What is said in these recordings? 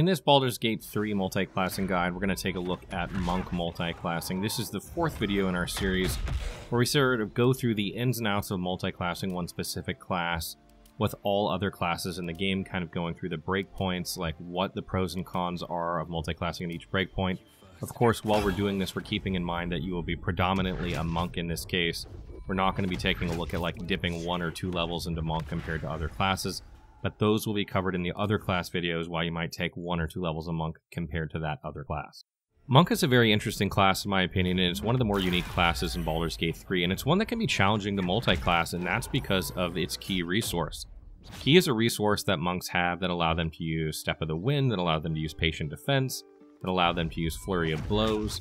In this Baldur's Gate 3 multi-classing guide, we're going to take a look at Monk multi-classing. This is the fourth video in our series where we sort of go through the ins and outs of multi-classing one specific class with all other classes in the game, kind of going through the breakpoints, like what the pros and cons are of multi-classing at each breakpoint. Of course, while we're doing this, we're keeping in mind that you will be predominantly a monk in this case. We're not going to be taking a look at like dipping one or two levels into monk compared to other classes but those will be covered in the other class videos why you might take one or two levels of Monk compared to that other class. Monk is a very interesting class in my opinion, and it's one of the more unique classes in Baldur's Gate 3, and it's one that can be challenging to multi-class, and that's because of its key resource. Ki is a resource that monks have that allow them to use Step of the Wind, that allow them to use Patient Defense, that allow them to use Flurry of Blows,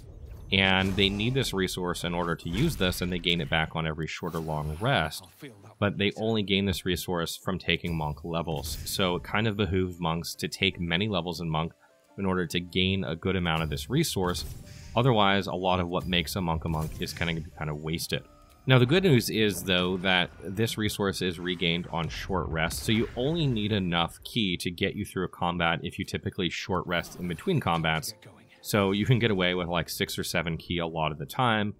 and they need this resource in order to use this, and they gain it back on every short or long rest. But they only gain this resource from taking monk levels, so it kind of behooves monks to take many levels in monk in order to gain a good amount of this resource. Otherwise, a lot of what makes a monk a monk is kind of kind of wasted. Now, the good news is, though, that this resource is regained on short rest, so you only need enough ki to get you through a combat if you typically short rest in between combats, so you can get away with like six or seven ki a lot of the time.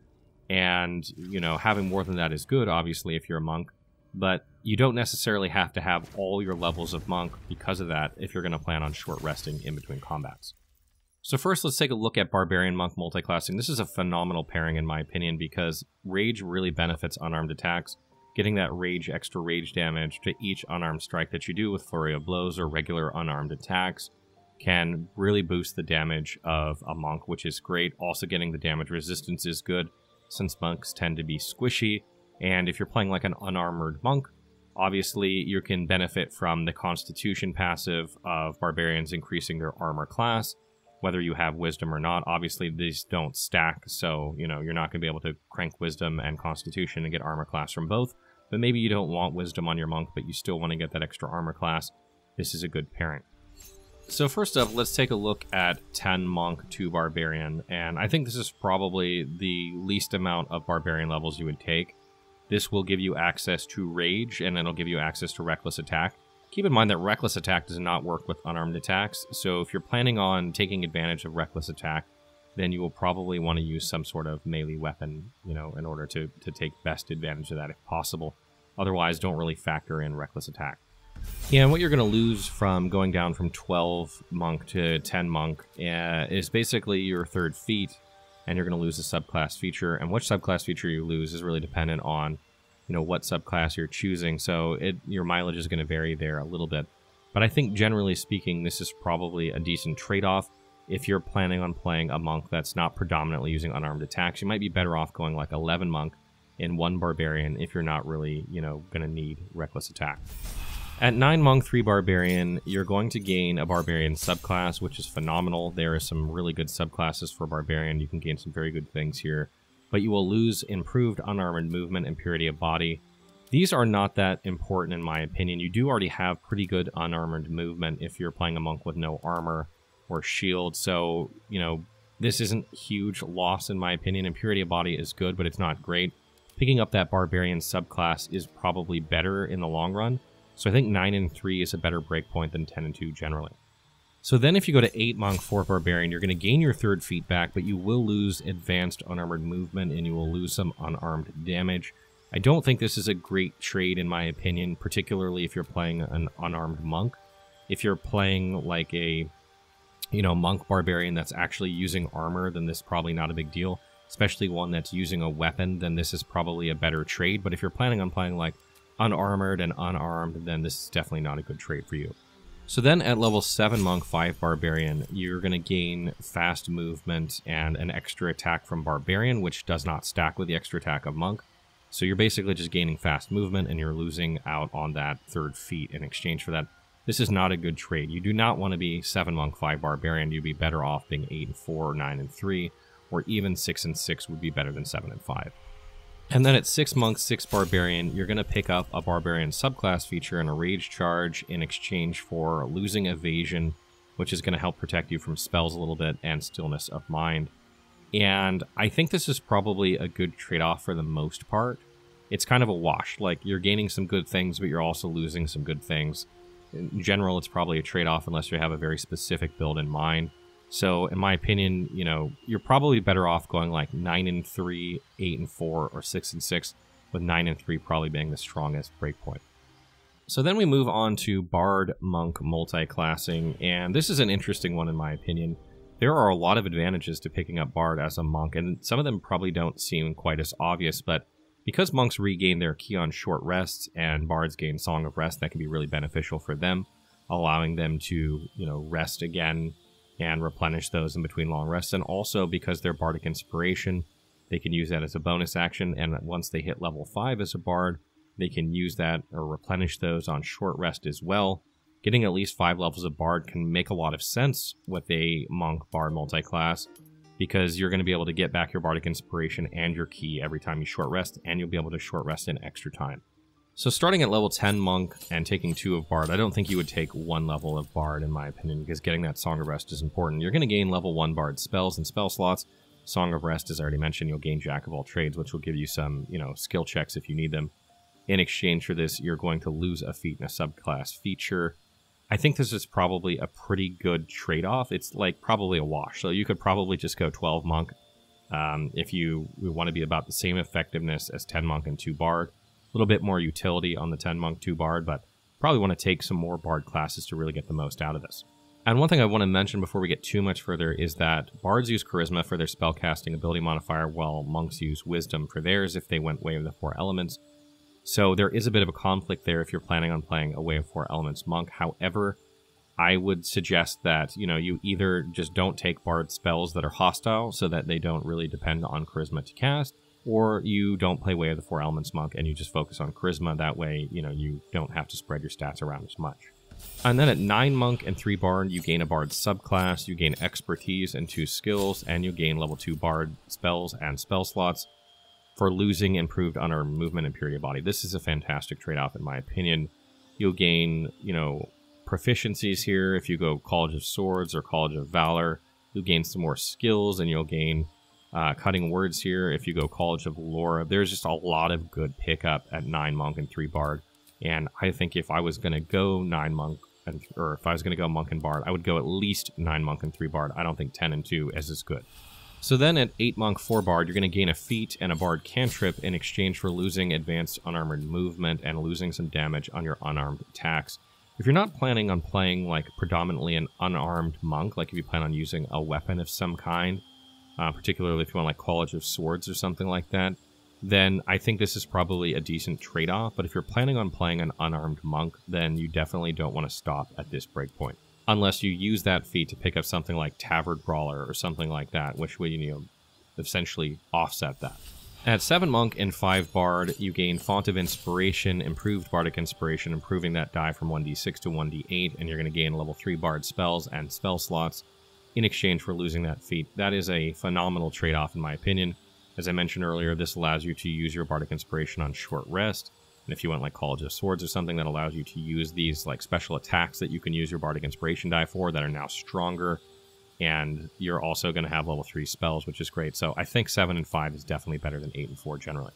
And, you know, having more than that is good, obviously, if you're a monk. But you don't necessarily have to have all your levels of monk because of that if you're going to plan on short resting in between combats. So first, let's take a look at Barbarian Monk multiclassing. This is a phenomenal pairing in my opinion because Rage really benefits unarmed attacks. Getting that Rage extra Rage damage to each unarmed strike that you do with Flurry of Blows or regular unarmed attacks can really boost the damage of a monk, which is great. Also, getting the damage resistance is good since monks tend to be squishy. And if you're playing like an unarmored monk, obviously you can benefit from the constitution passive of barbarians increasing their armor class, whether you have wisdom or not. Obviously, these don't stack, so you know you're not going to be able to crank wisdom and constitution and get armor class from both. But maybe you don't want wisdom on your monk, but you still want to get that extra armor class. This is a good pairing. So first up, let's take a look at 10 Monk to Barbarian, and I think this is probably the least amount of Barbarian levels you would take. This will give you access to Rage, and it'll give you access to Reckless Attack. Keep in mind that Reckless Attack does not work with unarmed attacks, so if you're planning on taking advantage of Reckless Attack, then you will probably want to use some sort of melee weapon, you know, in order to, to take best advantage of that if possible. Otherwise, don't really factor in Reckless Attack. Yeah, and what you're going to lose from going down from 12 monk to 10 monk uh, is basically your third feat, and you're going to lose a subclass feature. And which subclass feature you lose is really dependent on, you know, what subclass you're choosing. So it your mileage is going to vary there a little bit. But I think generally speaking, this is probably a decent trade-off. If you're planning on playing a monk that's not predominantly using unarmed attacks, you might be better off going like 11 monk in one barbarian if you're not really, you know, going to need reckless attack. At 9 Monk, 3 Barbarian, you're going to gain a Barbarian subclass, which is phenomenal. There are some really good subclasses for Barbarian. You can gain some very good things here. But you will lose improved unarmored movement and purity of body. These are not that important in my opinion. You do already have pretty good unarmored movement if you're playing a monk with no armor or shield. So, you know, this isn't huge loss in my opinion. And purity of body is good, but it's not great. Picking up that Barbarian subclass is probably better in the long run so I think 9 and 3 is a better breakpoint than 10 and 2 generally. So then if you go to 8 Monk, 4 Barbarian, you're going to gain your third feat back, but you will lose advanced unarmored movement and you will lose some unarmed damage. I don't think this is a great trade in my opinion, particularly if you're playing an unarmed monk. If you're playing like a, you know, monk barbarian that's actually using armor, then this is probably not a big deal. Especially one that's using a weapon, then this is probably a better trade. But if you're planning on playing like unarmored and unarmed, then this is definitely not a good trait for you. So then at level 7 Monk, 5 Barbarian, you're going to gain fast movement and an extra attack from Barbarian, which does not stack with the extra attack of Monk. So you're basically just gaining fast movement and you're losing out on that third feat in exchange for that. This is not a good trade. You do not want to be 7 Monk, 5 Barbarian. You'd be better off being 8 and 4, 9 and 3, or even 6 and 6 would be better than 7 and 5. And then at 6 Monk, 6 Barbarian, you're going to pick up a Barbarian subclass feature and a Rage Charge in exchange for losing Evasion, which is going to help protect you from spells a little bit, and Stillness of Mind. And I think this is probably a good trade-off for the most part. It's kind of a wash. Like, you're gaining some good things, but you're also losing some good things. in general, it's probably a trade off unless you have a very specific build in mind. So, in my opinion, you know, you're probably better off going like 9 and 3, 8 and 4, or 6 and 6, with 9 and 3 probably being the strongest breakpoint. So then we move on to Bard Monk multi-classing, and this is an interesting one in my opinion. There are a lot of advantages to picking up Bard as a monk, and some of them probably don't seem quite as obvious, but because monks regain their ki on short rests and bards gain Song of Rest, that can be really beneficial for them, allowing them to, you know, rest again and replenish those in between long rests. And also because they're bardic inspiration, they can use that as a bonus action, and once they hit level 5 as a bard, they can use that or replenish those on short rest as well. Getting at least five levels of Bard can make a lot of sense with a Monk Bard multi-class because you're going to be able to get back your Bardic Inspiration and your ki every time you short rest, and you'll be able to short rest in extra time. So starting at level 10 Monk and taking 2 of Bard, I don't think you would take one level of Bard in my opinion, because getting that Song of Rest is important. You're going to gain level 1 Bard spells and spell slots. Song of Rest, as I already mentioned, you'll gain Jack of all trades, which will give you some, you know, skill checks if you need them. In exchange for this, you're going to lose a feat in a subclass feature. I think this is probably a pretty good trade off. It's like probably a wash. So you could probably just go 12 Monk um, if you want to be about the same effectiveness as 10 Monk and 2 Bard. A little bit more utility on the 10 Monk, 2 Bard, but probably want to take some more Bard classes to really get the most out of this. And one thing I want to mention before we get too much further is that Bards use Charisma for their spellcasting ability modifier, while Monks use Wisdom for theirs if they went Way of the Four Elements. So there is a bit of a conflict there if you're planning on playing a Way of Four Elements monk. However, I would suggest that, you know, you either just don't take bard spells that are hostile so that they don't really depend on charisma to cast, or you don't play Way of the Four Elements monk and you just focus on charisma. That way, you know, you don't have to spread your stats around as much. And then at 9 Monk and 3 Bard, you gain a Bard subclass, you gain expertise and 2 skills, and you gain level 2 Bard spells and spell slots for losing improved unarmed movement and purity of body. This is a fantastic trade-off in my opinion. You'll gain, you know, proficiencies here if you go College of Swords or College of Valor. You'll gain some more skills and you'll gain uh, cutting words here if you go College of Lore. There's just a lot of good pickup at 9 Monk and 3 Bard. And I think if I was going to go 9 Monk, and, or if I was going to go Monk and Bard, I would go at least 9 Monk and 3 Bard. I don't think 10 and 2 is as good. So then at 8 Monk 4 Bard, you're going to gain a feat and a Bard cantrip in exchange for losing advanced unarmored movement and losing some damage on your unarmed attacks. If you're not planning on playing like predominantly an unarmed monk, like if you plan on using a weapon of some kind, uh, particularly if you want like College of Swords or something like that, then I think this is probably a decent trade-off. But if you're planning on playing an unarmed monk, then you definitely don't want to stop at this breakpoint unless you use that feat to pick up something like Tavern Brawler or something like that, which would you know essentially offset that. At 7 Monk and 5 Bard, you gain Font of Inspiration, improved Bardic Inspiration, improving that die from 1d6 to 1d8, and you're going to gain level 3 Bard spells and spell slots in exchange for losing that feat. That is a phenomenal trade off, in my opinion. As I mentioned earlier, this allows you to use your Bardic Inspiration on short rest, and if you want like College of Swords or something that allows you to use these like special attacks that you can use your Bardic Inspiration die for that are now stronger. And you're also going to have level 3 spells, which is great. So I think 7 and 5 is definitely better than 8 and 4 generally.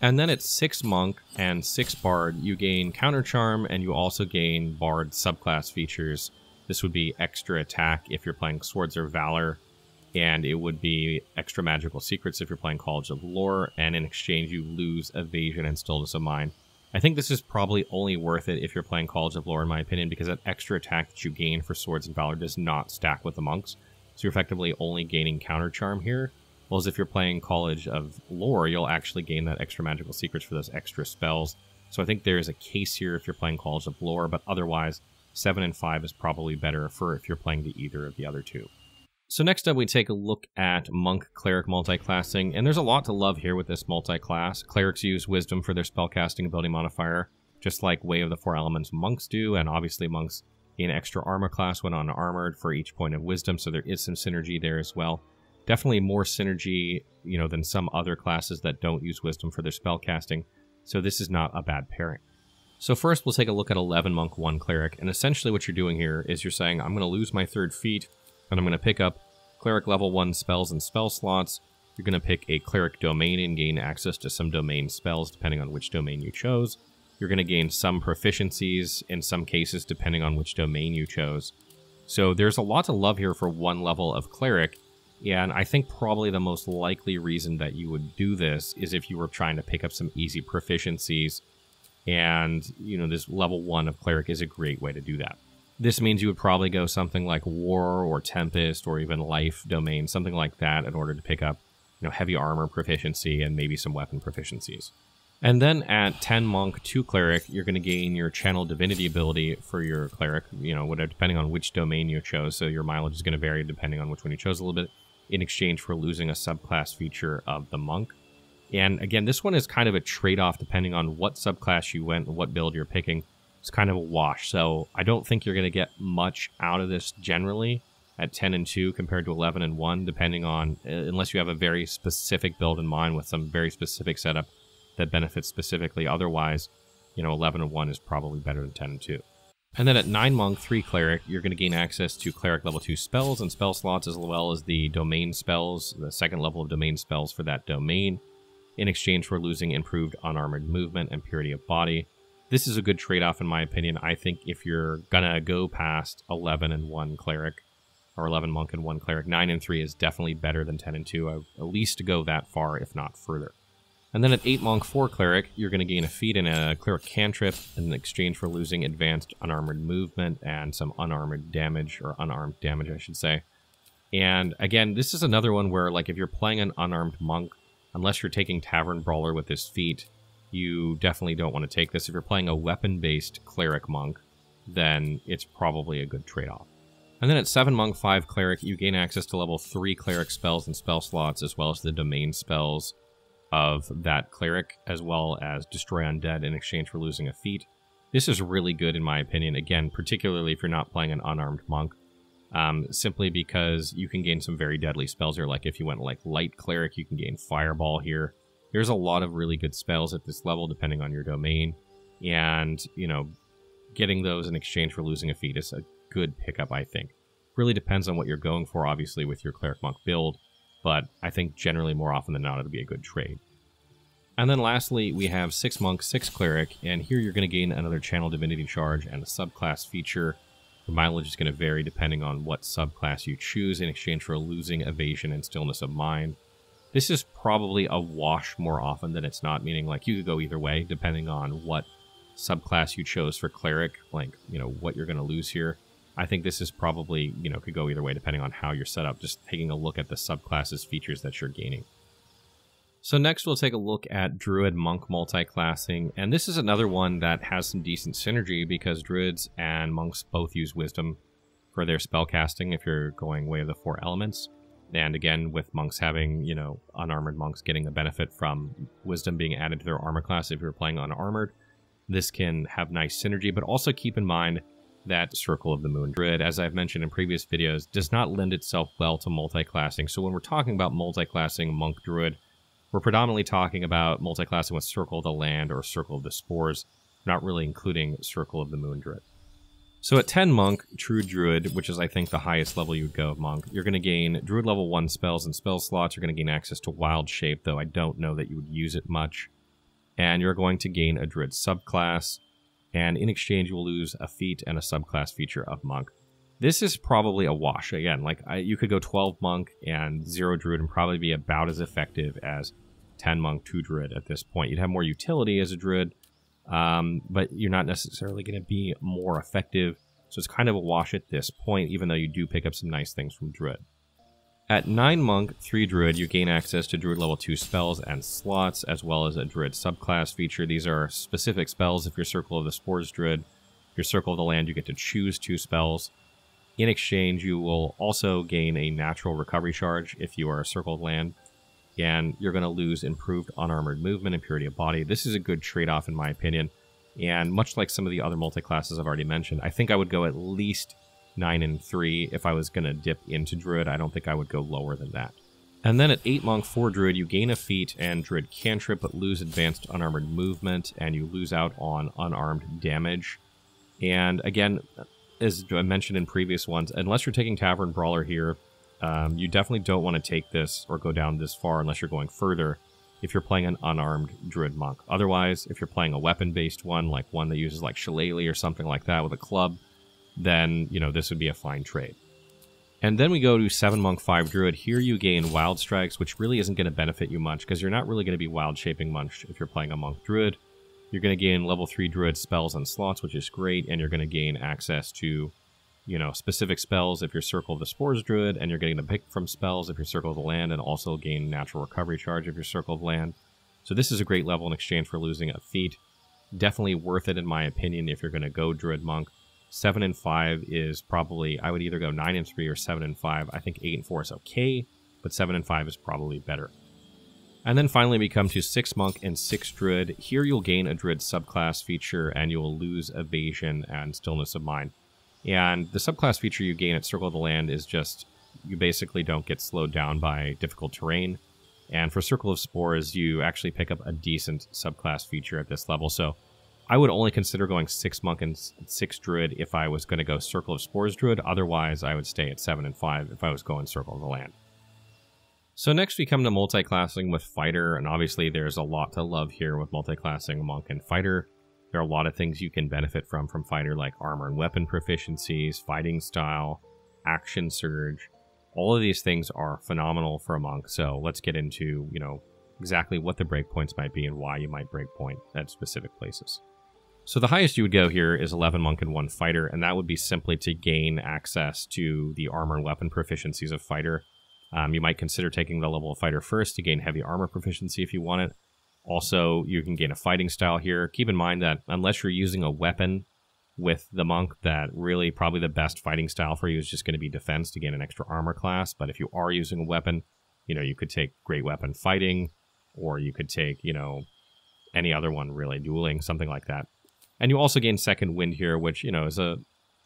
And then at 6 Monk and 6 Bard, you gain Counter Charm and you also gain Bard subclass features. This would be extra attack if you're playing Swords or Valor, and it would be extra magical secrets if you're playing College of Lore, and in exchange you lose evasion and stillness of mind. I think this is probably only worth it if you're playing College of Lore, in my opinion, because that extra attack that you gain for Swords and Valor does not stack with the monks. So you're effectively only gaining Counter Charm here. Whereas if you're playing College of Lore, you'll actually gain that extra magical secrets for those extra spells. So I think there is a case here if you're playing College of Lore, but otherwise, 7 and 5 is probably better for if you're playing the either of the other two. So next up, we take a look at Monk Cleric multiclassing, and there's a lot to love here with this multiclass. Clerics use Wisdom for their spellcasting ability modifier, just like Way of the Four Elements monks do, and obviously monks gain extra armor class when unarmored for each point of Wisdom, so there is some synergy there as well. Definitely more synergy, you know, than some other classes that don't use Wisdom for their spellcasting, so this is not a bad pairing. So first, we'll take a look at 11 Monk 1 Cleric, and essentially what you're doing here is you're saying, I'm going to lose my third feat, and I'm going to pick up Cleric level 1 spells and spell slots. You're going to pick a Cleric domain and gain access to some domain spells depending on which domain you chose. You're going to gain some proficiencies in some cases, depending on which domain you chose. So there's a lot to love here for one level of Cleric, and I think probably the most likely reason that you would do this is if you were trying to pick up some easy proficiencies, and, you know, this level 1 of Cleric is a great way to do that. This means you would probably go something like War or Tempest or even Life domain, something like that, in order to pick up, you know, heavy armor proficiency and maybe some weapon proficiencies. And then at 10 Monk, 2 Cleric, you're going to gain your Channel Divinity ability for your Cleric, you know, whatever, depending on which domain you chose. So your mileage is going to vary depending on which one you chose a little bit, in exchange for losing a subclass feature of the Monk. And again, this one is kind of a trade off depending on what subclass you went and what build you're picking. It's kind of a wash. So I don't think you're going to get much out of this generally at 10 and 2 compared to 11 and 1, depending on, uh, unless you have a very specific build in mind with some very specific setup that benefits specifically. Otherwise, you know, 11 and 1 is probably better than 10 and 2. And then at 9 Monk, 3 Cleric, you're going to gain access to Cleric level 2 spells and spell slots, as well as the domain spells, the second level of domain spells for that domain, in exchange for losing improved unarmored movement and purity of body. This is a good trade off, in my opinion. I think if you're to go past 11 and 1 Cleric, or 11 Monk and 1 Cleric, 9 and 3 is definitely better than 10 and 2, I at least go that far, if not further. And then at 8 Monk 4 Cleric, you're going to gain a feat and a Cleric cantrip in exchange for losing advanced unarmored movement and some unarmored damage, or unarmed damage, I should say. And again, this is another one where, like, if you're playing an unarmed monk, unless you're taking Tavern Brawler with this feat, you definitely don't want to take this. If you're playing a weapon-based Cleric monk, then it's probably a good trade-off. And then at 7 Monk 5 Cleric, you gain access to level 3 Cleric spells and spell slots, as well as the domain spells of that cleric, as well as destroy undead in exchange for losing a feat. This is really good in my opinion, again, particularly if you're not playing an unarmed monk. Um, simply because you can gain some very deadly spells here, like if you went like light cleric, you can gain fireball here. There's a lot of really good spells at this level, depending on your domain. And, you know, getting those in exchange for losing a feat is a good pickup, I think. Really depends on what you're going for, obviously, with your cleric monk build but I think generally more often than not it'll be a good trade. And then lastly, we have 6 Monk, 6 Cleric, and here you're going to gain another Channel Divinity charge and a subclass feature. The mileage is going to vary depending on what subclass you choose in exchange for losing evasion and stillness of mind. This is probably a wash more often than it's not, meaning like you could go either way depending on what subclass you chose for Cleric, like, you know, what you're going to lose here. I think this is probably, you know, could go either way depending on how you're set up, just taking a look at the subclasses features that you're gaining. So next we'll take a look at Druid Monk multi-classing, and this is another one that has some decent synergy because Druids and Monks both use Wisdom for their spellcasting if you're going way of the four elements. And again, with monks having, you know, unarmored monks getting a benefit from wisdom being added to their armor class if you're playing unarmored, this can have nice synergy, but also keep in mind that Circle of the Moon Druid, as I've mentioned in previous videos, does not lend itself well to multi-classing. So when we're talking about multi-classing Monk Druid, we're predominantly talking about multi-classing with Circle of the Land or Circle of the Spores, not really including Circle of the Moon Druid. So at 10 Monk, True Druid, which is I think the highest level you would go of Monk, you're going to gain Druid level 1 spells and spell slots. You're going to gain access to Wild Shape, though I don't know that you would use it much. And you're going to gain a Druid subclass, and in exchange you will lose a feat and a subclass feature of monk. This is probably a wash. Again, like I, you could go 12 monk and 0 druid and probably be about as effective as 10 monk, 2 druid at this point. You'd have more utility as a druid, um, but you're not necessarily going to be more effective. So it's kind of a wash at this point, even though you do pick up some nice things from druid. At 9 Monk, 3 Druid, you gain access to Druid level 2 spells and slots, as well as a Druid subclass feature. These are specific spells if you're Circle of the Spores Druid. Your Circle of the Land, you get to choose two spells. In exchange, you will also gain a natural recovery charge if you are a Circle of Land, and you're going to lose improved unarmored movement and purity of body. This is a good trade-off in my opinion, and much like some of the other multi-classes I've already mentioned, I think I would go at least 9 and 3 if I was going to dip into Druid. I don't think I would go lower than that. And then at 8 Monk 4 Druid, you gain a feat and Druid cantrip, but lose advanced unarmored movement, and you lose out on unarmed damage. And again, as I mentioned in previous ones, unless you're taking Tavern Brawler here, um, you definitely don't want to take this or go down this far unless you're going further. if you're playing an unarmed druid monk. Otherwise, if you're playing a weapon-based one, like one that uses like shillelagh or something like that with a club, then, you know, this would be a fine trade. And then we go to 7 Monk 5 Druid. Here you gain Wild Strikes, which really isn't going to benefit you much, because you're not really going to be wild shaping much if you're playing a Monk Druid. You're going to gain level 3 Druid spells and slots, which is great, and you're going to gain access to, you know, specific spells if you're Circle of the Spores Druid, and you're getting to pick from spells if you're Circle of the Land, and also gain Natural Recovery Charge if you're Circle of Land. So this is a great level in exchange for losing a feat. Definitely worth it, in my opinion, if you're going to go Druid Monk. Seven and five is probably I would either go nine and three or seven and five. I think eight and four is okay, but seven and five is probably better. And then finally we come to six monk and six druid. Here you'll gain a druid subclass feature and you'll lose evasion and stillness of mind. And the subclass feature you gain at Circle of the Land is just you basically don't get slowed down by difficult terrain. And for Circle of Spores, you actually pick up a decent subclass feature at this level. So I would only consider going six monk and six druid if I was going to go circle of spores druid. Otherwise, I would stay at seven and five if I was going circle of the land. So next we come to multi-classing with fighter, and obviously there's a lot to love here with multi-classing monk and fighter. There are a lot of things you can benefit from from fighter, like armor and weapon proficiencies, fighting style, action surge. All of these things are phenomenal for a monk. So let's get into you know exactly what the breakpoints might be and why you might breakpoint at specific places. So the highest you would go here is 11 monk and 1 fighter, and that would be simply to gain access to the armor and weapon proficiencies of fighter. Um, you might consider taking the level of fighter first to gain heavy armor proficiency if you want it. Also, you can gain a fighting style here. Keep in mind that unless you're using a weapon with the monk, that really probably the best fighting style for you is just going to be defense to gain an extra armor class. But if you are using a weapon, you know, you could take great weapon fighting, or you could take, you know, any other one really, dueling, something like that. And you also gain second wind here, which, you know, is a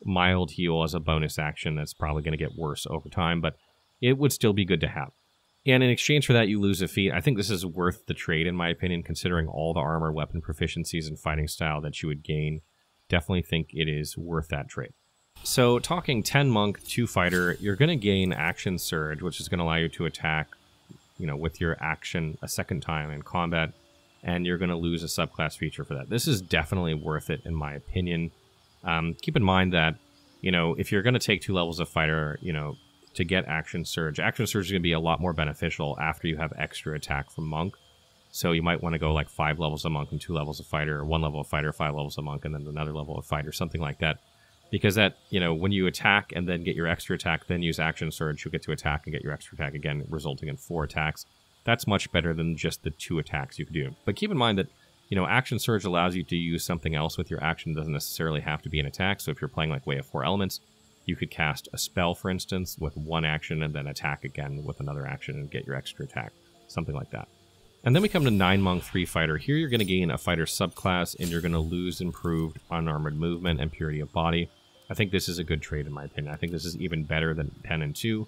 mild heal as a bonus action that's probably going to get worse over time, but it would still be good to have. And in exchange for that, you lose a feat. I think this is worth the trade, in my opinion, considering all the armor, weapon proficiencies, and fighting style that you would gain. Definitely think it is worth that trade. So, talking 10 monk, 2 fighter, you're going to gain action surge, which is going to allow you to attack, you know, with your action a second time in combat and you're going to lose a subclass feature for that. This is definitely worth it, in my opinion. Um, keep in mind that, you know, if you're going to take two levels of fighter, you know, to get Action Surge, Action Surge is going to be a lot more beneficial after you have extra attack from Monk. So you might want to go like five levels of Monk and two levels of fighter, or one level of fighter, five levels of Monk, and then another level of fighter, something like that. Because that, you know, when you attack and then get your extra attack, then use Action Surge, you'll get to attack and get your extra attack again, resulting in four attacks that's much better than just the two attacks you could do. But keep in mind that, you know, Action Surge allows you to use something else with your action. It doesn't necessarily have to be an attack. So if you're playing like Way of Four Elements, you could cast a spell, for instance, with one action and then attack again with another action and get your extra attack. Something like that. And then we come to 9 Monk 3 Fighter. Here you're going to gain a fighter subclass and you're going to lose improved unarmored movement and purity of body. I think this is a good trade in my opinion. I think this is even better than 10 and 2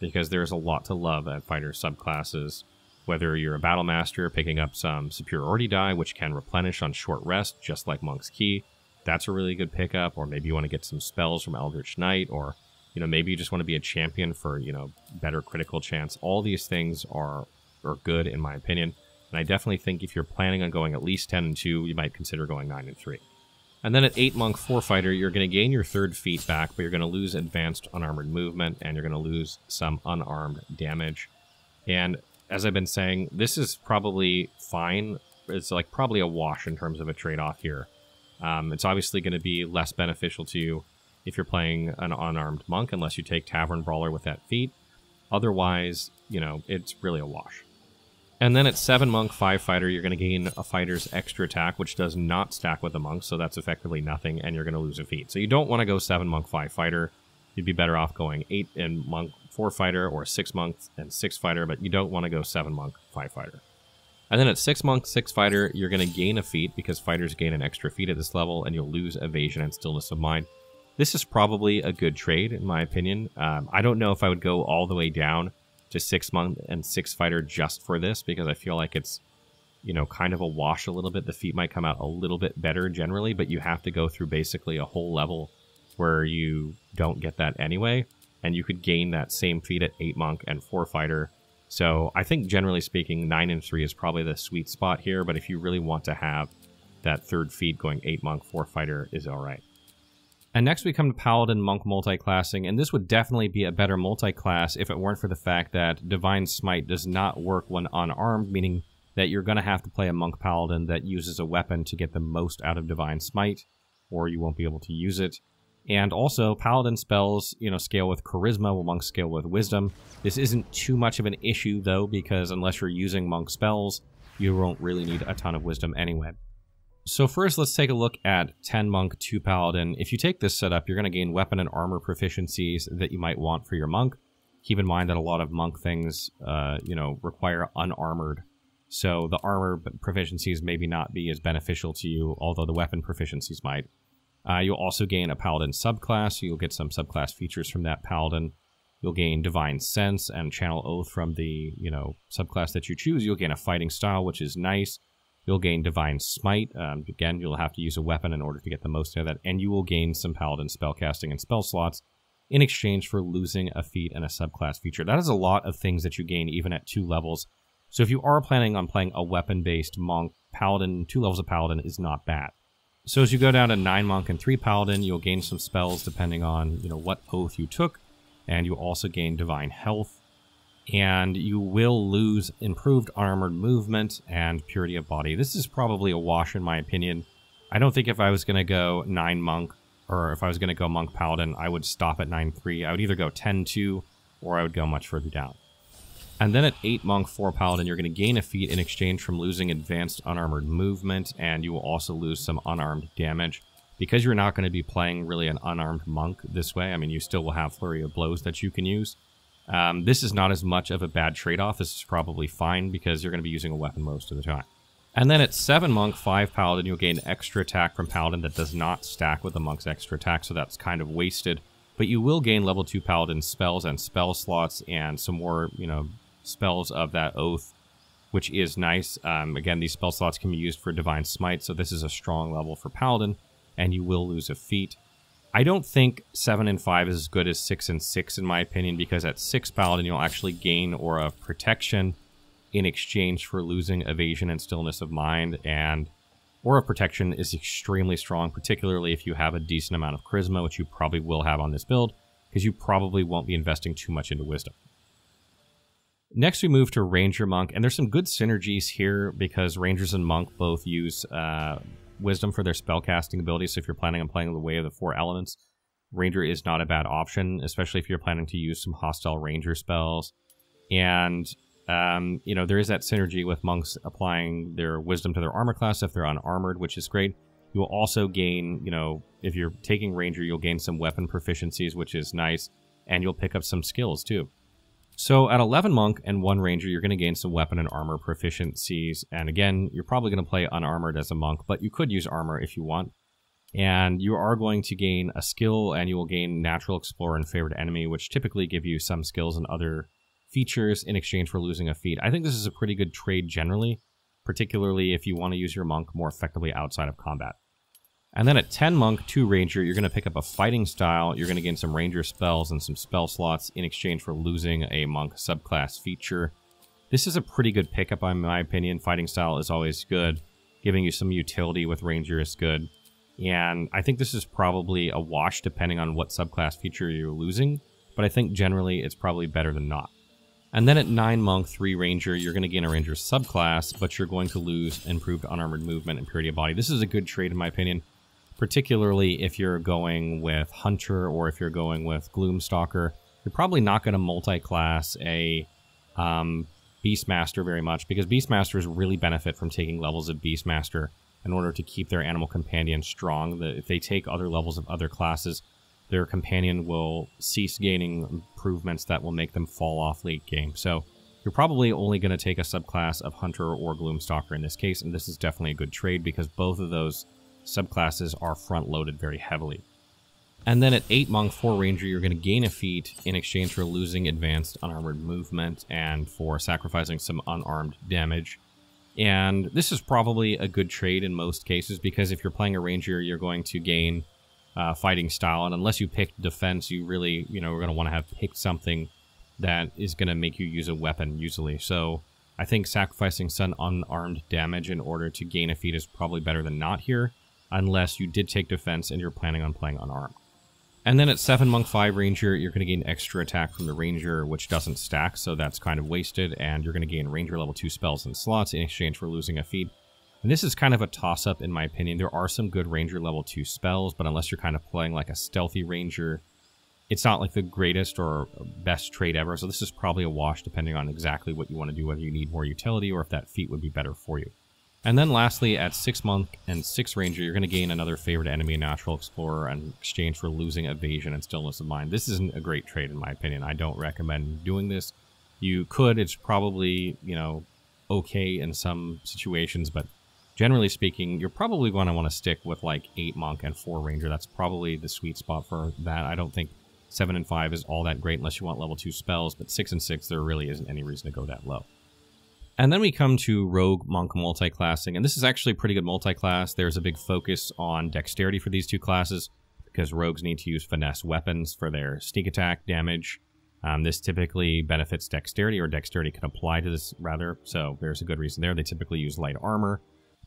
because there's a lot to love at fighter subclasses whether you're a battle master picking up some superiority die, which can replenish on short rest, just like Monk's Ki, that's a really good pickup. Or maybe you want to get some spells from Eldritch Knight, or you know maybe you just want to be a champion for you know better critical chance. All these things are are good in my opinion, and I definitely think if you're planning on going at least ten and two, you might consider going nine and three. And then at 8 Monk 4 Fighter, you're going to gain your third feat back, but you're going to lose advanced unarmored movement, and you're going to lose some unarmed damage. And as I've been saying, this is probably fine. It's like probably a wash in terms of a trade off here. Um, it's obviously going to be less beneficial to you if you're playing an unarmed monk, unless you take Tavern Brawler with that feat. Otherwise, you know, it's really a wash. And then at 7 Monk, 5 Fighter, you're going to gain a fighter's extra attack, which does not stack with the monk, so that's effectively nothing, and you're going to lose a feat. So you don't want to go 7 Monk, 5 Fighter. You'd be better off going 8 and Monk, four fighter or six monk and six fighter, but you don't want to go seven monk, five fighter. And then at six monk, six fighter, you're going to gain a feat because fighters gain an extra feat at this level, and you'll lose evasion and stillness of mind. This is probably a good trade, in my opinion. Um, I don't know if I would go all the way down to six monk and six fighter just for this because I feel like it's, you know, kind of a wash a little bit. The feat might come out a little bit better generally, but you have to go through basically a whole level where you don't get that anyway and you could gain that same feat at 8 Monk and 4 Fighter So I think generally speaking, 9 and 3 is probably the sweet spot here, but if you really want to have that third feed going 8 monk, 4 fighter is alright. And next we come to Paladin Monk multi-classing, and this would definitely be a better multi-class if it weren't for the fact that Divine Smite does not work when unarmed, meaning that you're going to have to play a Monk Paladin that uses a weapon to get the most out of Divine Smite, or you won't be able to use it. And also, Paladin spells, you know, scale with Charisma, while Monks scale with Wisdom. This isn't too much of an issue, though, because unless you're using Monk spells, you won't really need a ton of Wisdom anyway. So first, let's take a look at 10 Monk, 2 Paladin. If you take this setup, you're going to gain weapon and armor proficiencies that you might want for your Monk. Keep in mind that a lot of Monk things, uh, you know, require unarmored. So the armor proficiencies maybe not be as beneficial to you, although the weapon proficiencies might. Uh, you'll also gain a Paladin subclass, so you'll get some subclass features from that Paladin. You'll gain Divine Sense and Channel Oath from the, you know, subclass that you choose. You'll gain a Fighting Style, which is nice. You'll gain Divine Smite. Um, again, you'll have to use a weapon in order to get the most out of that. And you will gain some Paladin spellcasting and spell slots in exchange for losing a feat and a subclass feature. That is a lot of things that you gain even at two levels. So if you are planning on playing a weapon-based monk, Paladin, two levels of Paladin is not bad. So as you go down to 9 Monk and 3 Paladin, you'll gain some spells depending on, you know, what oath you took, and you also gain Divine Health and you will lose improved armored movement and purity of body. This is probably a wash in my opinion. I don't think if I was going to go 9 monk or if I was going to go monk paladin, I would stop at 9-3. I would either go 10-2 or I would go much further down. And then at 8 monk 4 paladin, you're going to gain a feat in exchange from losing advanced unarmored movement and you will also lose some unarmed damage. Because you're not going to be playing really an unarmed monk this way, I mean, you still will have flurry of blows that you can use. Um, this is not as much of a bad trade-off. This is probably fine because you're going to be using a weapon most of the time. And then at 7 Monk, 5 Paladin, you'll gain extra attack from Paladin that does not stack with the Monk's extra attack, so that's kind of wasted. But you will gain level 2 Paladin spells and spell slots and some more, you know, spells of that Oath, which is nice. Um, again, these spell slots can be used for Divine Smite, so this is a strong level for Paladin, and you will lose a feat. I don't think 7 and 5 is as good as 6 and 6 in my opinion because at 6 Paladin you'll actually gain Aura Protection in exchange for losing Evasion and Stillness of Mind and Aura Protection is extremely strong, particularly if you have a decent amount of Charisma, which you probably will have on this build, because you probably won't be investing too much into Wisdom. Next, we move to Ranger Monk, and there's some good synergies here because Rangers and Monk both use uh, wisdom for their spellcasting abilities. So if you're planning on playing the way of the four elements, ranger is not a bad option, especially if you're planning to use some hostile ranger spells. And um, you know there is that synergy with monks applying their wisdom to their armor class if they're unarmored, which is great. You will also gain, you know, if you're taking ranger, you'll gain some weapon proficiencies, which is nice, and you'll pick up some skills too. So at 11 Monk and 1 Ranger, you're going to gain some weapon and armor proficiencies. And again, you're probably going to play unarmored as a Monk, but you could use armor if you want. And you are going to gain a skill, and you will gain Natural Explorer and Favored Enemy, which typically give you some skills and other features in exchange for losing a feat. I think this is a pretty good trade generally, particularly if you want to use your Monk more effectively outside of combat. And then at 10 Monk, 2 Ranger, you're going to pick up a Fighting Style. You're going to gain some Ranger spells and some spell slots in exchange for losing a Monk subclass feature. This is a pretty good pickup, in my opinion. Fighting Style is always good. Giving you some utility with Ranger is good. And I think this is probably a wash depending on what subclass feature you're losing. But I think generally it's probably better than not. And then at 9 Monk, 3 Ranger, you're going to gain a Ranger subclass, but you're going to lose improved unarmored movement and purity of body. This is a good trade in my opinion particularly if you're going with Hunter or if you're going with Gloomstalker. You're probably not going to multi-class a um, Beastmaster very much because Beastmasters really benefit from taking levels of Beastmaster in order to keep their animal companion strong. If they take other levels of other classes, their companion will cease gaining improvements that will make them fall off late game. So you're probably only going to take a subclass of Hunter or Gloomstalker in this case, and this is definitely a good trade because both of those subclasses are front loaded very heavily. And then at 8 Monk 4 Ranger, you're going to gain a feat in exchange for losing advanced unarmored movement and for sacrificing some unarmed damage. And this is probably a good trade in most cases because if you're playing a Ranger, you're going to gain uh, fighting style. And unless you pick defense, you really, you know, are going to want to have picked something that is going to make you use a weapon usually. So I think sacrificing some unarmed damage in order to gain a feat is probably better than not here, unless you did take defense and you're planning on playing unarmed. And then at 7 Monk 5 Ranger, you're going to gain extra attack from the Ranger, which doesn't stack, so that's kind of wasted, and you're going to gain Ranger level 2 spells and slots in exchange for losing a feat. And this is kind of a toss-up in my opinion. There are some good Ranger level 2 spells, but unless you're kind of playing like a stealthy Ranger, it's not like the greatest or best trade ever, so this is probably a wash depending on exactly what you want to do, whether you need more utility or if that feat would be better for you. And then lastly, at 6 Monk and 6 Ranger, you're going to gain another favorite enemy, Natural Explorer, in exchange for losing Evasion and Stillness of Mind. This isn't a great trade in my opinion. I don't recommend doing this. You could, it's probably, you know, okay in some situations, but generally speaking, you're probably going to want to stick with like 8 Monk and 4 Ranger. That's probably the sweet spot for that. I don't think 7 and 5 is all that great unless you want level 2 spells, but 6 and 6, there really isn't any reason to go that low. And then we come to Rogue Monk multiclassing, and this is actually pretty good multiclass. There's a big focus on dexterity for these two classes, because rogues need to use finesse weapons for their sneak attack damage. Um, this typically benefits dexterity, or dexterity can apply to this rather, so there's a good reason there. They typically use light armor.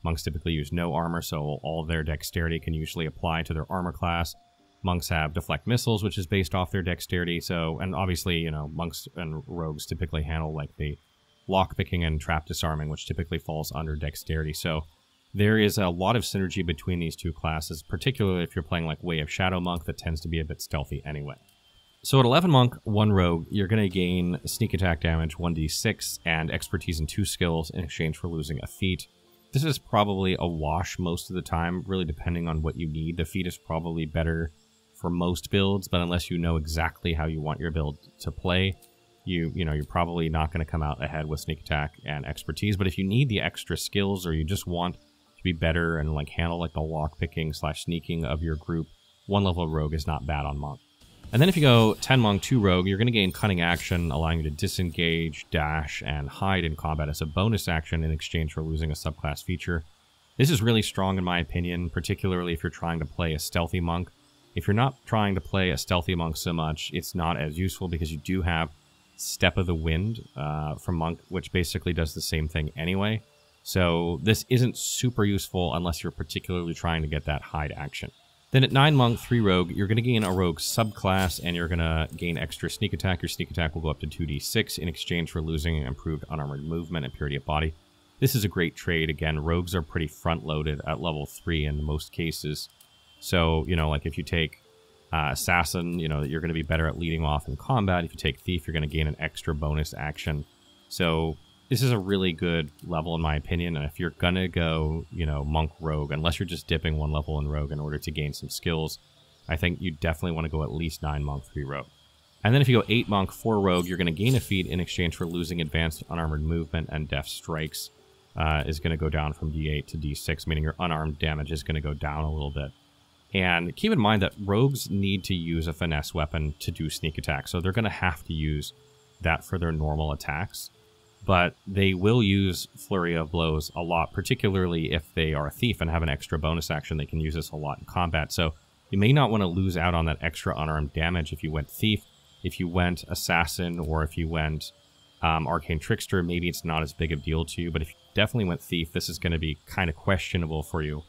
Monks typically use no armor, so all their dexterity can usually apply to their armor class. Monks have deflect missiles, which is based off their dexterity. So, and obviously, you know, monks and rogues typically handle like the lockpicking and trap disarming, which typically falls under dexterity. So there is a lot of synergy between these two classes, particularly if you're playing like Way of Shadow Monk that tends to be a bit stealthy anyway. So at 11 Monk, 1 Rogue, you're going to gain sneak attack damage 1d6 and expertise in 2 skills in exchange for losing a feat. This is probably a wash most of the time, really depending on what you need. The feat is probably better for most builds, but unless you know exactly how you want your build to play, you you know you're probably not going to come out ahead with sneak attack and expertise. But if you need the extra skills or you just want to be better and like handle like the lock picking slash sneaking of your group, one level rogue is not bad on monk. And then if you go 10 monk, 2 rogue, you're going to gain cunning action, allowing you to disengage, dash, and hide in combat as a bonus action in exchange for losing a subclass feature. This is really strong in my opinion, particularly if you're trying to play a stealthy monk. If you're not trying to play a stealthy monk so much, it's not as useful because you do have Step of the Wind uh, from Monk, which basically does the same thing anyway. So this isn't super useful unless you're particularly trying to get that hide action. Then at 9 Monk, 3 Rogue, you're going to gain a Rogue subclass, and you're going to gain extra sneak attack. Your sneak attack will go up to 2d6 in exchange for losing improved unarmored movement and purity of body. This is a great trade. Again, Rogues are pretty front-loaded at level 3 in most cases. So, you know, like if you take uh, assassin, you know, that you're going to be better at leading off in combat. If you take Thief, you're going to gain an extra bonus action. So this is a really good level in my opinion. And if you're going to go, you know, Monk Rogue, unless you're just dipping one level in Rogue in order to gain some skills, I think you definitely want to go at least 9 Monk, 3 Rogue. And then if you go 8 Monk, 4 Rogue, you're going to gain a feat in exchange for losing advanced unarmored movement and deft strikes uh, is going to go down from D8 to D6, meaning your unarmed damage is going to go down a little bit. And keep in mind that rogues need to use a finesse weapon to do sneak attack, so they're going to have to use that for their normal attacks. But they will use Flurry of Blows a lot, particularly if they are a thief and have an extra bonus action. They can use this a lot in combat. So you may not want to lose out on that extra unarmed damage if you went Thief. If you went Assassin or if you went um, Arcane Trickster, maybe it's not as big a deal to you. But if you definitely went Thief, this is going to be kind of questionable for you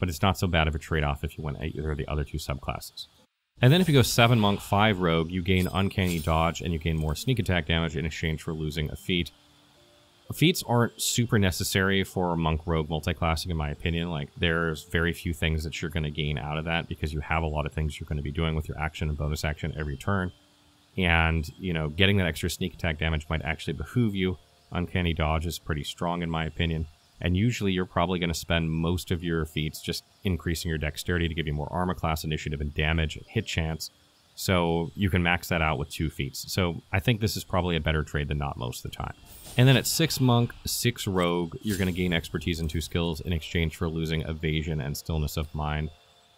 but it's not so bad of a trade-off if you went either of the other two subclasses. And then if you go 7 Monk, 5 Rogue, you gain Uncanny Dodge and you gain more sneak attack damage in exchange for losing a feat. Feats aren't super necessary for Monk Rogue multiclassing in my opinion. Like, there's very few things that you're going to gain out of that because you have a lot of things you're going to be doing with your action and bonus action every turn. And, you know, getting that extra sneak attack damage might actually behoove you. Uncanny Dodge is pretty strong in my opinion. And usually you're probably going to spend most of your feats just increasing your dexterity to give you more armor class, initiative, and damage, and hit chance. So you can max that out with two feats. So I think this is probably a better trade than not most of the time. And then at 6 Monk, 6 Rogue, you're going to gain expertise in two skills in exchange for losing Evasion and Stillness of Mind.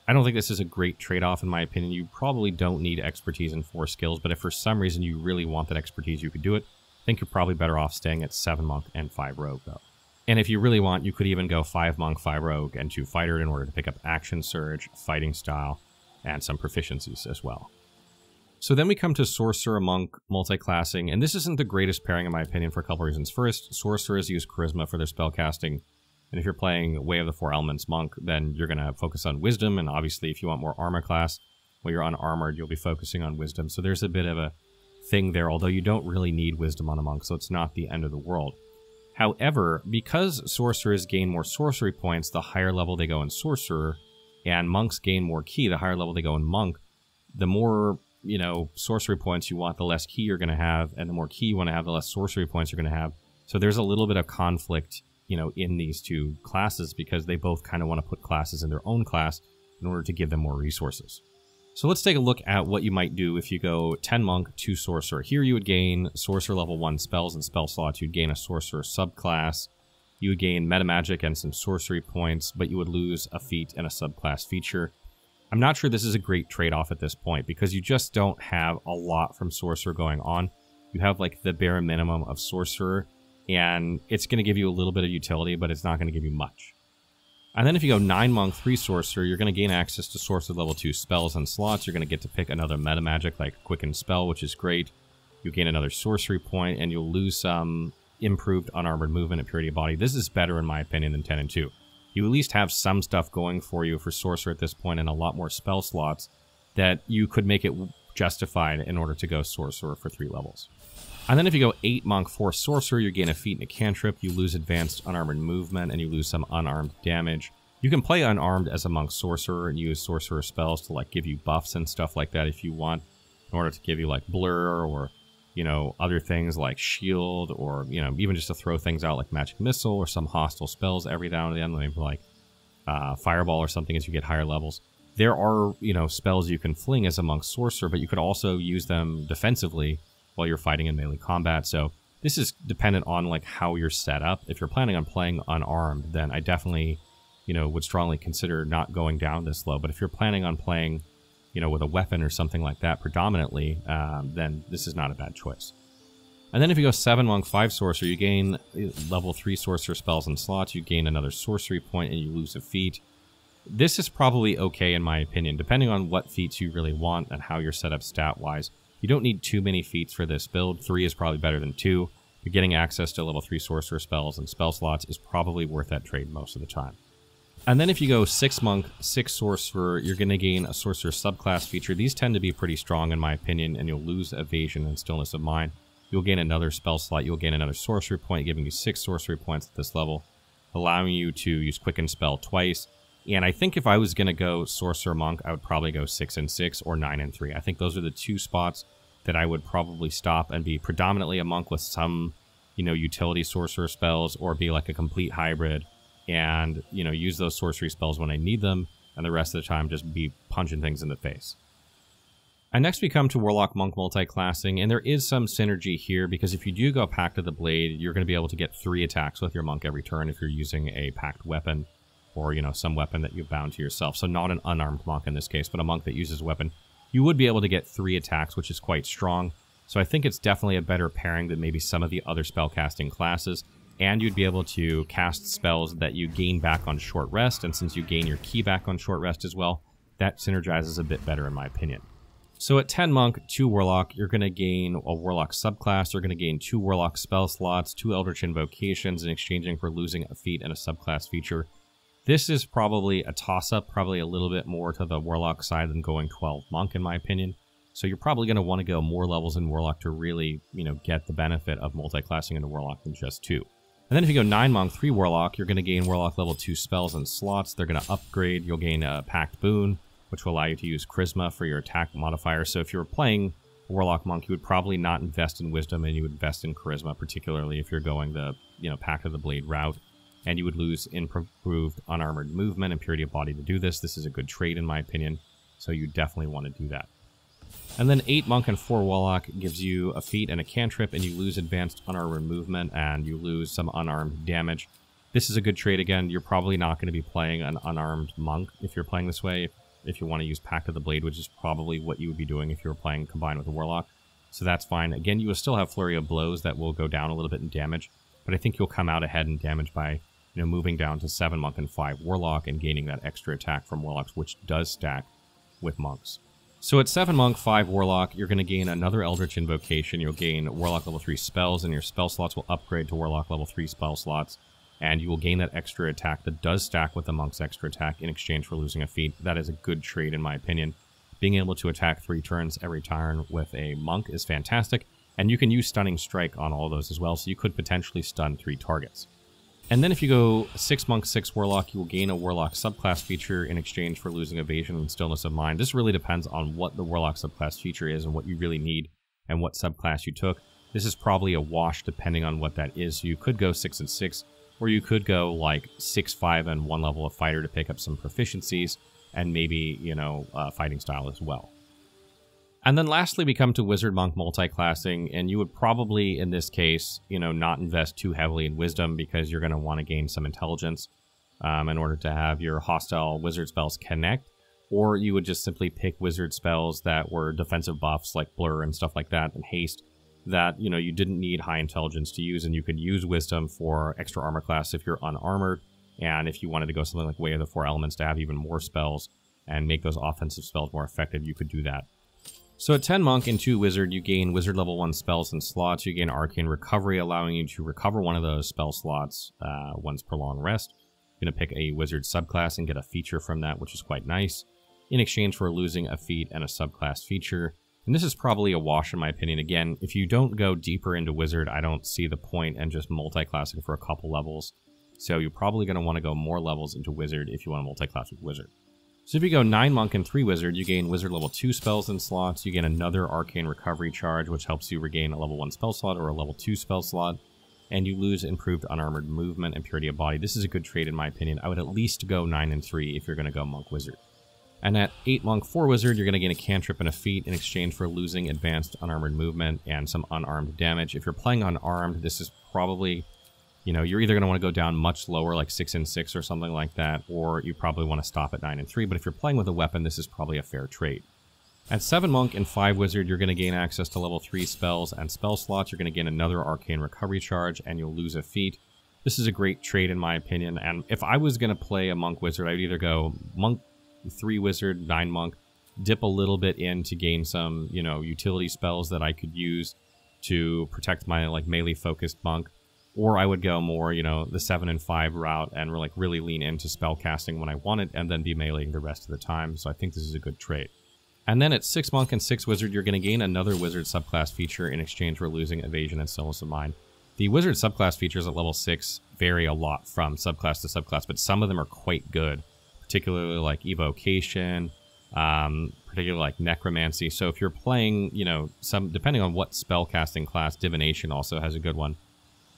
I don't think this is a great trade-off in my opinion. You probably don't need expertise in four skills, but if for some reason you really want that expertise, you could do it. I think you're probably better off staying at 7 Monk and 5 Rogue, though. And if you really want, you could even go 5 Monk, 5 Rogue, and 2 Fighter in order to pick up Action Surge, Fighting Style, and some proficiencies as well. So then we come to Sorcerer Monk multi-classing, and this isn't the greatest pairing in my opinion for a couple reasons. First, Sorcerers use Charisma for their spellcasting, and if you're playing Way of the Four Elements Monk, then you're going to focus on Wisdom, and obviously if you want more armor class, while you're unarmored, you'll be focusing on Wisdom. So there's a bit of a thing there, although you don't really need Wisdom on a Monk, so it's not the end of the world. However, because Sorcerers gain more Sorcery points the higher level they go in Sorcerer, and Monks gain more Ki the higher level they go in Monk, the more you know sorcery points you want, the less Ki you're going to have, and the more Ki you want to have, the less sorcery points you're going to have. So there's a little bit of conflict, you know, in these two classes because they both kind of want to put classes in their own class in order to give them more resources. So let's take a look at what you might do if you go 10 Monk, 2 Sorcerer. Here you would gain Sorcerer level 1 spells and spell slots. You'd gain a Sorcerer subclass. You would gain Meta Magic and some Sorcery points, but you would lose a feat and a subclass feature. I'm not sure this is a great trade-off at this point because you just don't have a lot from Sorcerer going on. You have like the bare minimum of Sorcerer, and it's going to give you a little bit of utility, but it's not going to give you much. And then if you go 9 Monk, 3 Sorcerer, you're going to gain access to Sorcerer level 2 spells and slots. You're going to get to pick another meta magic like Quicken Spell, which is great. You gain another Sorcery point, and you'll lose some improved unarmored movement and Purity of Body. This is better, in my opinion, than 10 and 2 you at least have some stuff going for you for Sorcerer at this point and a lot more spell slots that you could make it justified in order to go Sorcerer for three levels. And then if you go 8 Monk, 4 Sorcerer, you gain a feat and a cantrip, you lose advanced unarmored movement, and you lose some unarmed damage. You can play unarmed as a Monk Sorcerer and use Sorcerer spells to like give you buffs and stuff like that if you want, in order to give you like Blur or you know, other things like shield or, you know, even just to throw things out like magic missile or some hostile spells every now and then, maybe like uh, fireball or something as you get higher levels. There are, you know, spells you can fling as a monk sorcerer, but you could also use them defensively while you're fighting in melee combat. So this is dependent on like how you're set up. If you're planning on playing unarmed, then I definitely, you know, would strongly consider not going down this low. But if you're planning on playing you know, with a weapon or something like that predominantly, um, then this is not a bad choice. And then if you go 7 Monk 5 Sorcerer, you gain uh, level 3 Sorcerer spells and slots, you gain another Sorcery point, and you lose a feat. This is probably okay in my opinion, depending on what feats you really want and how you're set up stat-wise. You don't need too many feats for this build. 3 is probably better than 2, but getting access to level 3 Sorcerer spells and spell slots is probably worth that trade most of the time. And then if you go 6 Monk, 6 Sorcerer, you're going to gain a Sorcerer subclass feature. These tend to be pretty strong in my opinion, and you'll lose Evasion and Stillness of Mind. You'll gain another spell slot, you'll gain another Sorcery point, giving you 6 Sorcery points at this level, allowing you to use Quicken Spell twice. And I think if I was going to go Sorcerer Monk, I would probably go 6 and 6 or 9 and 3. I think those are the two spots that I would probably stop and be predominantly a monk with some, you know, utility sorcerer spells or be like a complete hybrid and you know use those sorcery spells when I need them, and the rest of the time just be punching things in the face. And next we come to Warlock Monk multi-classing, and there is some synergy here because if you do go Pact of the Blade, you're going to be able to get three attacks with your Monk every turn if you're using a pact weapon or, you know, some weapon that you've bound to yourself. So not an unarmed Monk in this case, but a Monk that uses a weapon. You would be able to get three attacks, which is quite strong. So I think it's definitely a better pairing than maybe some of the other spellcasting classes and you'd be able to cast spells that you gain back on short rest, and since you gain your Ki back on short rest as well, that synergizes a bit better in my opinion. So at 10 Monk, 2 Warlock, you're going to gain a Warlock subclass, you're going to gain 2 Warlock spell slots, 2 Eldritch Invocations in exchanging for losing a feat and a subclass feature. This is probably a toss-up, probably a little bit more to the Warlock side than going 12 Monk in my opinion. So you're probably going to want to go more levels in Warlock to really, you know, get the benefit of multi-classing into Warlock than just 2. And then if you go 9 Monk, 3 Warlock, you're going to gain Warlock level 2 spells and slots. They're going to upgrade. You'll gain a Pact Boon, which will allow you to use Charisma for your attack modifier. So if you're playing Warlock Monk, you would probably not invest in Wisdom and you would invest in Charisma, particularly if you're going the you know Pact of the Blade route. And you would lose improved unarmored movement and purity of body to do this. This is a good trade in my opinion, so you definitely want to do that. And then 8 Monk and 4 Warlock gives you a feat and a cantrip, and you lose advanced unarmored movement, and you lose some unarmed damage. This is a good trade again. You're probably not going to be playing an unarmed Monk if you're playing this way, if, you want to use Pact of the Blade, which is probably what you would be doing if you were playing combined with a Warlock. So that's fine. Again, you will still have Flurry of Blows that will go down a little bit in damage, but I think you'll come out ahead in damage by you know, moving down to 7 Monk and 5 Warlock and gaining that extra attack from Warlocks, which does stack with Monks. So at 7 Monk, 5 Warlock, you're going to gain another Eldritch Invocation. You'll gain Warlock level 3 spells, and your spell slots will upgrade to Warlock level 3 spell slots. And you will gain that extra attack that does stack with the Monk's extra attack in exchange for losing a feat. That is a good trade, in my opinion. Being able to attack three turns every turn with a Monk is fantastic, and you can use Stunning Strike on all those as well, so you could potentially stun three targets. And then if you go 6 Monk, 6 Warlock, you will gain a Warlock subclass feature in exchange for losing Evasion and Stillness of Mind. This really depends on what the Warlock subclass feature is and what you really need and what subclass you took. This is probably a wash depending on what that is. So you could go 6 and 6, or you could go like 6, 5, and 1 level of Fighter to pick up some proficiencies and maybe, you know, uh, Fighting Style as well. And then lastly, we come to Wizard Monk multi-classing, and you would probably, in this case, you know, not invest too heavily in Wisdom because you're going to want to gain some intelligence um, in order to have your hostile wizard spells connect. Or you would just simply pick wizard spells that were defensive buffs like Blur and stuff like that, and Haste, that, you know, you didn't need high intelligence to use, and you could use Wisdom for extra armor class if you're unarmored, and if you wanted to go something like Way of the Four Elements to have even more spells and make those offensive spells more effective, you could do that. So at 10 Monk and 2 Wizard, you gain Wizard level 1 spells and slots. You gain Arcane Recovery, allowing you to recover one of those spell slots uh, once per long rest. You're going to pick a Wizard subclass and get a feature from that, which is quite nice, in exchange for losing a feat and a subclass feature. And this is probably a wash in my opinion. Again, if you don't go deeper into Wizard, I don't see the point and just multi-classing for a couple levels. So you're probably going to want to go more levels into Wizard if you want to multi-class with Wizard. So if you go 9 Monk and 3 Wizard, you gain Wizard level 2 spells and slots. You gain another Arcane Recovery charge, which helps you regain a level 1 spell slot or a level 2 spell slot. And you lose improved unarmored movement and purity of body. This is a good trade in my opinion. I would at least go 9 and 3 if you're going to go Monk Wizard. And at 8 Monk 4 Wizard, you're going to gain a cantrip and a feat in exchange for losing advanced unarmored movement and some unarmed damage. If you're playing unarmed, this is probably you know, you're either going to want to go down much lower, like 6 and 6 or something like that, or you probably want to stop at 9 and 3, but if you're playing with a weapon, this is probably a fair trade. At 7 Monk and 5 Wizard, you're going to gain access to level 3 spells and spell slots. You're going to gain another Arcane Recovery charge, and you'll lose a feat. This is a great trade in my opinion, and if I was going to play a Monk Wizard, I'd either go Monk 3 Wizard, 9 Monk, dip a little bit in to gain some, you know, utility spells that I could use to protect my, like, melee-focused Monk, or I would go more, you know, the seven and five route and like really lean into spell casting when I want it, and then be meleeing the rest of the time. So I think this is a good trait. And then at six monk and six wizard, you're going to gain another wizard subclass feature in exchange for losing evasion and stillness of mind. The wizard subclass features at level six vary a lot from subclass to subclass, but some of them are quite good, particularly like evocation, um, particularly like necromancy. So if you're playing, you know, some depending on what spell casting class, divination also has a good one.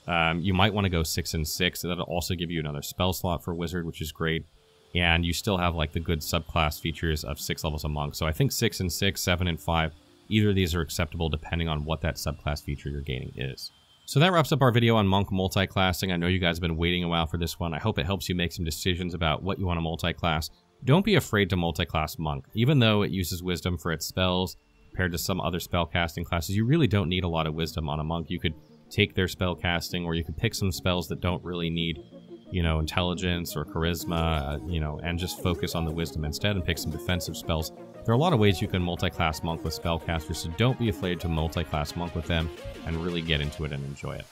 Um, you might want to go six and six. That'll also give you another spell slot for wizard, which is great. And you still have like the good subclass features of six levels of monk. So I think six and six, seven and five, either of these are acceptable depending on what that subclass feature you're gaining is. So that wraps up our video on monk multi-classing. I know you guys have been waiting a while for this one. I hope it helps you make some decisions about what you want to multi-class. Don't be afraid to multi-class monk. Even though it uses wisdom for its spells, compared to some other spell casting classes, you really don't need a lot of wisdom on a monk. You could take their spell casting, or you can pick some spells that don't really need, you know, intelligence or charisma, uh, you know, and just focus on the wisdom instead and pick some defensive spells. There are a lot of ways you can multi-class monk with spellcasters, so don't be afraid to multi-class monk with them and really get into it and enjoy it.